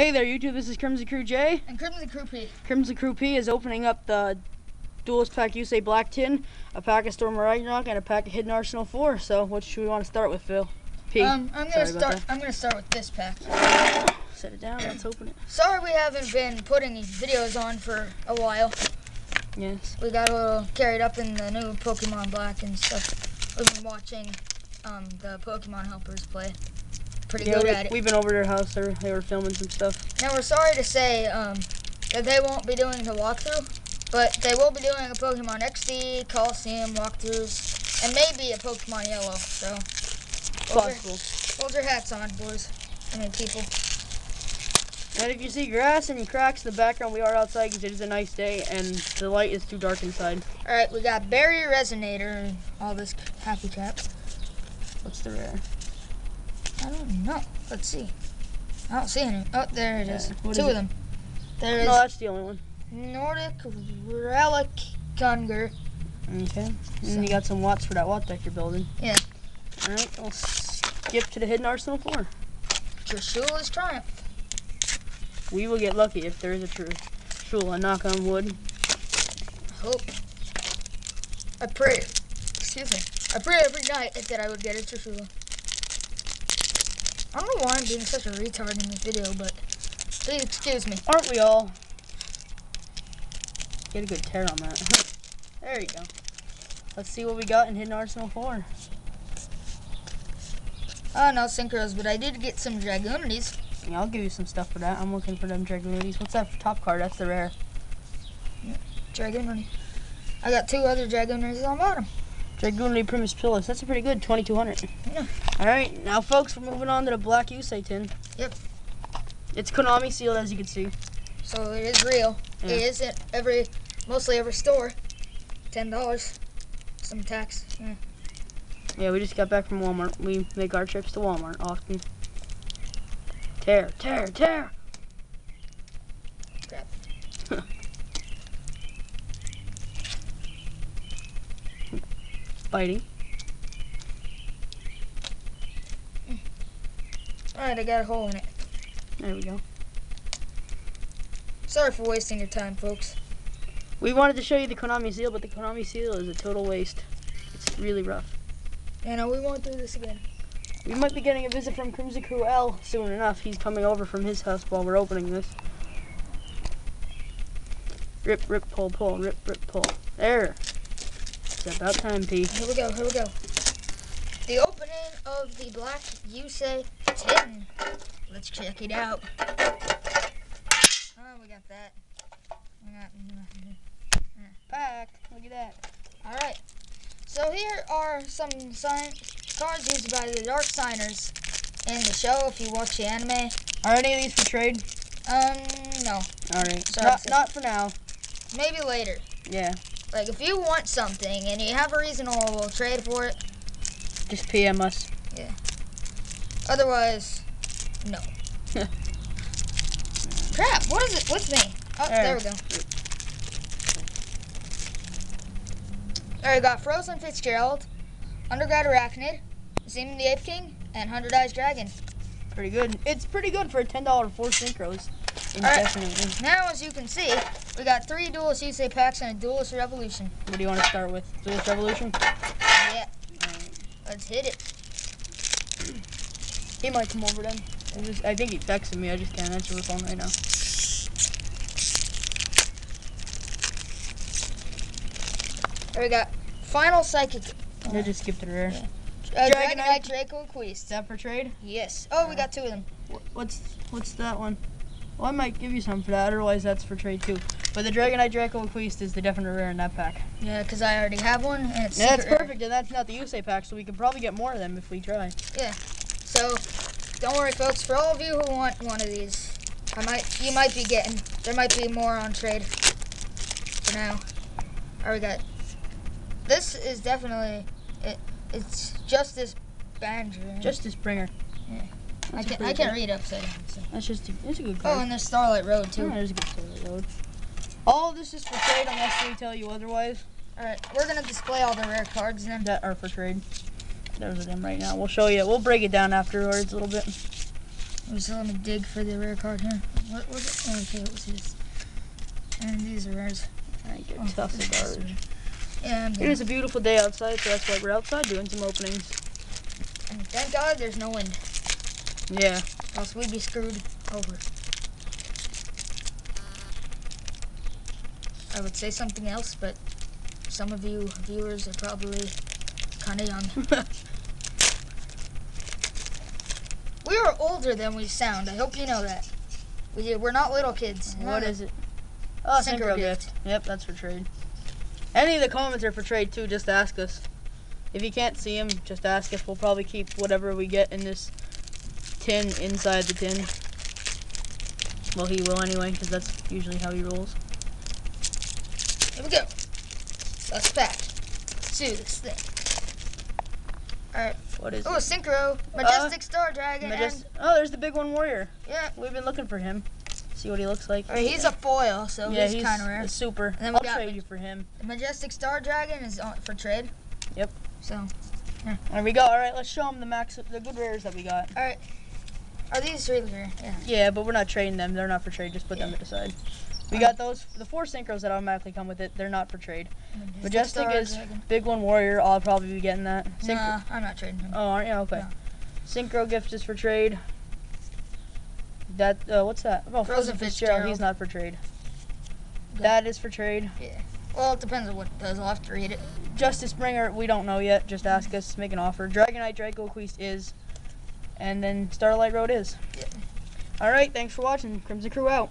Hey there, YouTube. This is Crimson Crew J. And Crimson Crew P. Crimson Crew P is opening up the Duelist Pack Yusei Black Tin, a pack of Storm Ragnarok, and a pack of Hidden Arsenal 4. So, what should we want to start with, Phil? P. Um, I'm gonna Sorry start. I'm gonna start with this pack. Set it down. Let's open it. Sorry we haven't been putting these videos on for a while. Yes. We got a little carried up in the new Pokemon Black and stuff. We've been watching um, the Pokemon helpers play. Pretty Yeah, good we, at it. we've been over to their house. They were, they were filming some stuff. Now we're sorry to say um, that they won't be doing the walkthrough, but they will be doing a Pokemon XD, Coliseum walkthroughs, and maybe a Pokemon Yellow. So hold your, possible. hold your hats on, boys. and mean, people. And if you see grass and cracks in the background, we are outside because it is a nice day and the light is too dark inside. All right, we got Barrier Resonator and all this happy crap. What's the rare? I don't know. Let's see. I don't see any. Oh, there it is. Yeah, Two is of it? them. There is No, that's the only one. Nordic Relic Gungnir. Okay. And then you got some watts for that watt deck you're building. Yeah. Alright, we'll skip to the Hidden Arsenal 4. Trishula's Triumph. We will get lucky if there is a true Shula, knock on wood. I hope. I pray. Excuse me. I pray every night that I would get a Trishula. I don't know why I'm being such a retard in this video, but please excuse me. Aren't we all? Get a good tear on that. there you go. Let's see what we got in Hidden Arsenal 4. Oh, no synchros, but I did get some Dragunities. Yeah, I'll give you some stuff for that. I'm looking for them Dragunities. What's that top card? That's the rare. Dragunity. I got two other Dragunities on bottom. Dragunity Primus Pilus. That's a pretty good 2200. Yeah. Alright, now folks, we're moving on to the Black Yusei tin. Yep. It's Konami sealed as you can see. So it is real. Yeah. It is at every, mostly every store. Ten dollars. Some tax. Yeah. Yeah, we just got back from Walmart. We make our trips to Walmart often. Tear, tear, tear. Crap. Biting. All right, I got a hole in it. There we go. Sorry for wasting your time, folks. We wanted to show you the Konami seal, but the Konami seal is a total waste. It's really rough. You know, we won't do this again. We might be getting a visit from Crimson Crew L soon enough. He's coming over from his house while we're opening this. Rip, rip, pull, pull, rip, rip, pull. There. It's about time, P. Here we go. Here we go. The opening of the Black Yusei tin. Let's check it out. Oh, we got that. We got. Packed. Look at that. All right. So here are some sign cards used by the Dark Signers in the show. If you watch the anime, Are any of these for trade? um, no, Alright. Sorry, Not, not for now. maybe later. Yeah. Like if you want something and you have a reasonable trade for it, Just PM us. Yeah. Otherwise, no. Crap! What is it What's me? Oh, There. there we go. Alright, we got Frozen Fitzgerald, Underground Arachnid, Zeman the Ape King, and Hundred Eyes Dragon. Pretty good. It's pretty good for a $10 four synchros. Indefinitely. Now, as you can see, we got three Duelist Yusei packs and a Duelist Revolution. What do you want to start with? Duelist Revolution? Yeah, let's hit it. He might come over then. I, just, I think he texted me. I just can't answer the phone right now. There we got Final Psychic. I just skipped it rare. Uh, Dragonite. Dragonite Draco Is Quest. that for trade? Yes. Oh, we got two of them. What's what's that one? Well, I might give you some for that. Otherwise, that's for trade too. But the Dragonite Draco Quest is the definite rare in that pack. Yeah, because I already have one, and it's Yeah, that's secret rare. perfect, and that's not the Yusei pack, so we could probably get more of them if we try. Yeah. So, don't worry, folks. For all of you who want one of these, I might, you might be getting. There might be more on trade. For now, all right, we got. This is definitely. It, it's Justice Banjo. Justice Bringer. Yeah. I can't. I can't read upside down. So. That's just a, it's a good oh, card. Oh, and there's Starlight Road Oh, too. there's a good Starlight Road. All this is for trade unless we tell you otherwise. All right, we're gonna display all the rare cards then. That are for trade. Those are them right now. We'll show you. We'll break it down afterwards a little bit. So let me dig for the rare card here. What was it? Oh, okay, it was this. And these are rares. I get Oh, tough garbage. Yeah, It is a beautiful day outside, so that's why we're outside doing some openings. and thank God there's no wind. Yeah. Else we'd be screwed over. I would say something else, but some of you viewers are probably kind of young. We are older than we sound. I hope you know that. We, we're not little kids. what is it? Oh, Synchro synchro gift. Yep, that's for trade. Any of the comments are for trade too. Just ask us. If you can't see them, just ask us. We'll probably keep whatever we get in this tin inside the tin. Well, he will anyway, because that's usually how he rolls. Here we go. Let's pack. Let's do this thing. Alright. What is Oh, it? Synchro. Uh, Majestic Star Dragon. Majest- oh, there's the big one warrior. yeah. We've been looking for him. See what he looks like. Alright, he's a foil, so yeah, he's, kind of rare. super. And then we I'll trade you for him. Majestic Star Dragon is on for trade. Yep. So, There we go. All right, let's show him the max, the good rares that we got. alright. Are these really rare? Yeah. Yeah, but we're not trading them. They're not for trade. Just put them Yeah. to the side. We got those, the four synchros that automatically come with it. They're not for trade. Majestic Star is Dragon. big one warrior. I'll probably be getting that. Synchro- Nah, I'm not trading him. Oh, aren't you? Okay. No. Synchro gift is for trade. That uh, what's that? Oh, Frozen, Fitzgerald. Fitzgerald. He's not for trade. That is for trade. Yeah. Well, it depends on what it does. I'll have to read it. Justice Springer, we don't know yet. Just ask us. Make an offer. Dragonite Draco Quest is, and then Starlight Road is. Yeah. All right. Thanks for watching. Crimson Crew out.